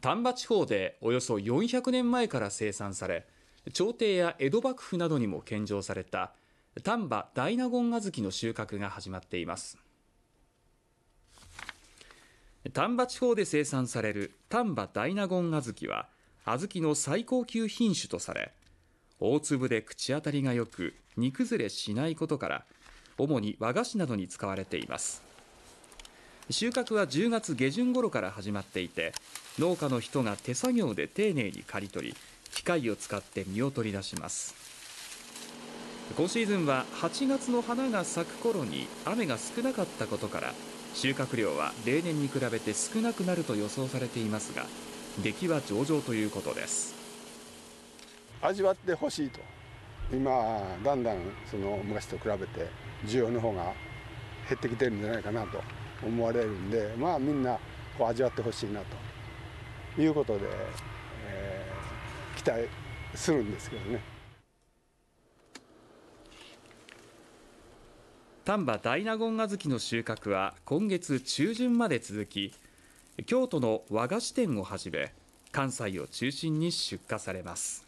丹波地方でおよそ400年前から生産され朝廷や江戸幕府などにも献上された丹波大納言小豆の収穫が始まっています。丹波地方で生産される丹波大納言小豆は小豆の最高級品種とされ大粒で口当たりが良く煮崩れしないことから主に和菓子などに使われています。収穫は10月下旬頃から始まっていて農家の人が手作業で丁寧に刈り取り機械を使って実を取り出します。今シーズンは8月の花が咲く頃に雨が少なかったことから収穫量は例年に比べて少なくなると予想されていますが出来は上々ということです。味わってほしいと。今だんだんその昔と比べて需要の方が減ってきてるんじゃないかなと思われるんでまあみんなこう味わってほしいなと。いうことで、えー、期待するんですけどね。丹波大納言小豆の収穫は今月中旬まで続き京都の和菓子店をはじめ関西を中心に出荷されます。